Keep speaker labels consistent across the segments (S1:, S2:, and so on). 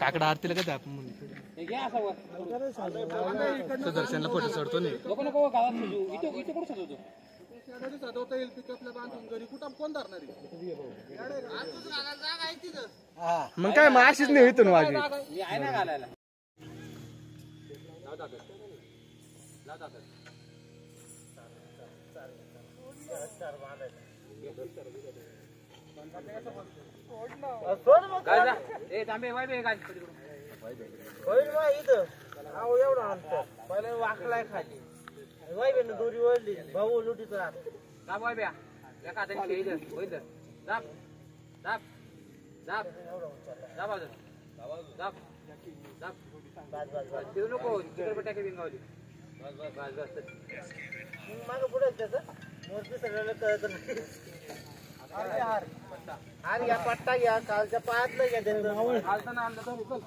S1: काकडा आरतीला कधी आपण म्हणतो
S2: हे
S1: दर्शनला फोटो सोडतो नाही
S2: नको नको गावात सजू इथं इथं कुठं सजवतो?
S3: गाडी सजवता येईल पिकअपला बांधून घरी. कुठं? कोण धरणार आहे?
S1: मग काय मग अशीच नाही इथून वाजवी
S2: मी आहे ना घालायला.
S4: पहिले वाकलाय खाली वाई बेन दोरी ओढली भाऊ लुटीत राहत
S2: दाब वाय बे एका हाताने खेळ इथं. होईल तर. दाब दाब दाब दाब अजून. दाब दाब देऊ नको चिकटपट्ट्या काही बिंगावली बस बस बस बस
S4: मग मागं पुढे त्याचं मोरपी सगळ्याला कळत नाही हार घ्या पट्टा घ्या कालच्या पायातलं घ्या त्याचं
S2: हालताना आणलं तर उचल.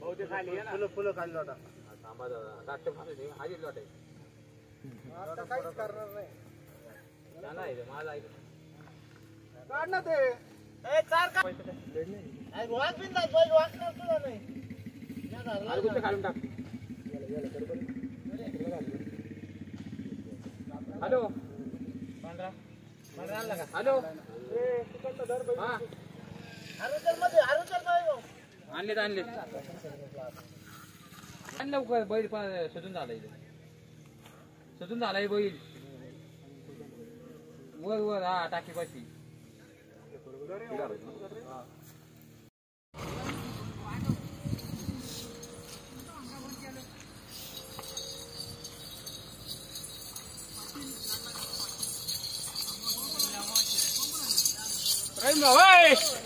S4: फुलं फुलं खाली लोटा
S2: थांबा जरा. धाकटे फुलं दे. आधीच वाटायचं.
S4: आता काहीच करणार नाही
S2: ते, माझं ते.
S3: काढ ना ते
S2: हॅलो. हॅलो. हा. आणलेत आणलेत आण लवकर बैल पण सजून झालाय इथे. सजून झालाय बैल. वर वर हा टाकी पाशी. ¡Venga, va!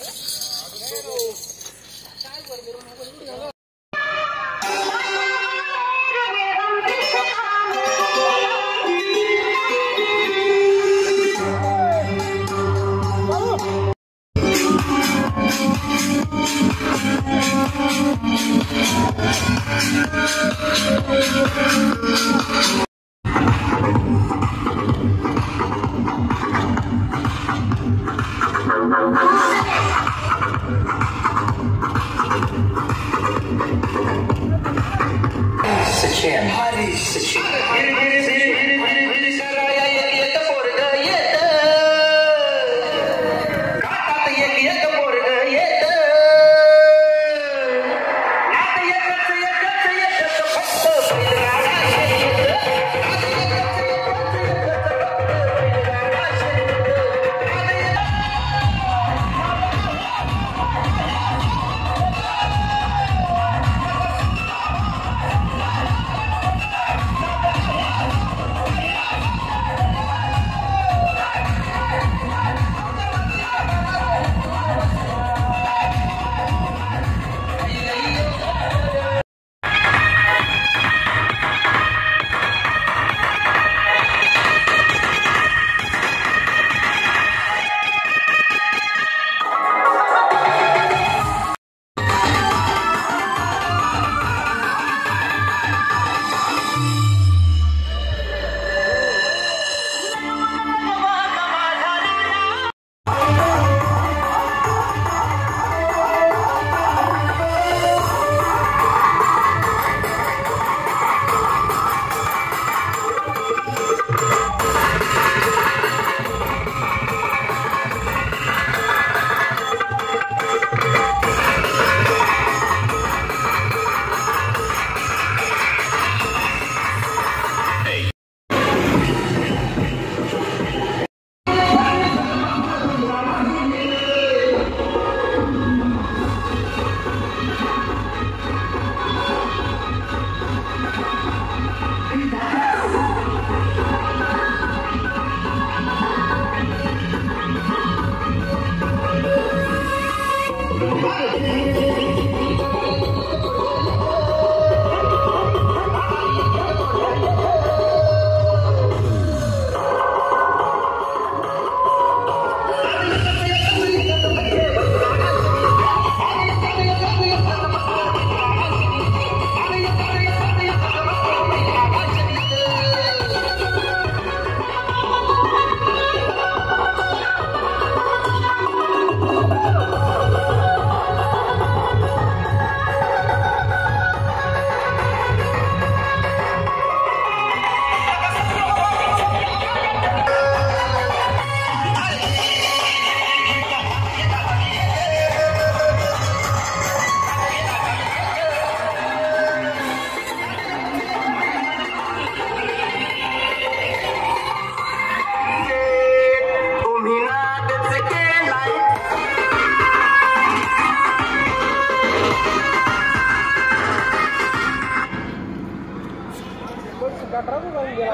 S5: berapa bang bilang?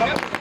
S5: Yep.